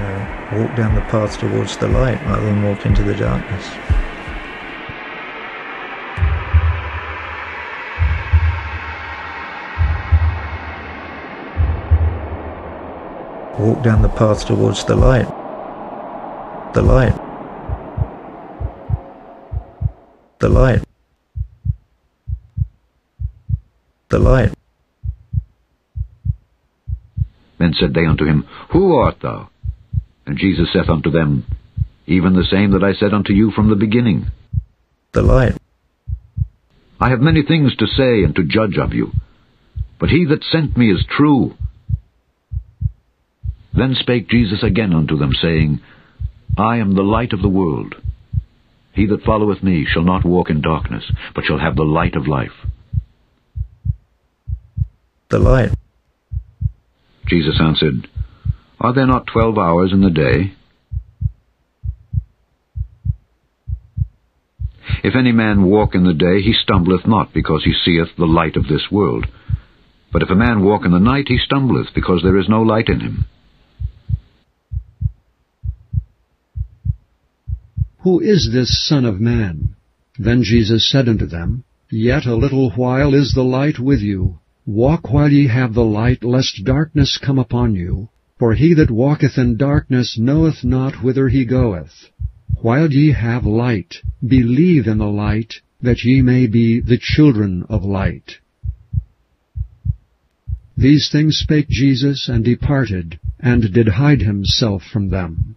Know, walk down the path towards the light rather than walk into the darkness. Walk down the path towards the light. The light. The light. The light. Then said they unto him, Who art thou? And Jesus saith unto them, Even the same that I said unto you from the beginning. The light. I have many things to say and to judge of you. But he that sent me is true. Then spake Jesus again unto them, saying, I am the light of the world. He that followeth me shall not walk in darkness, but shall have the light of life. The light. Jesus answered, Are there not twelve hours in the day? If any man walk in the day, he stumbleth not, because he seeth the light of this world. But if a man walk in the night, he stumbleth, because there is no light in him. Who is this Son of Man? Then Jesus said unto them, Yet a little while is the light with you. Walk while ye have the light, lest darkness come upon you. For he that walketh in darkness knoweth not whither he goeth. While ye have light, believe in the light, that ye may be the children of light. These things spake Jesus, and departed, and did hide himself from them.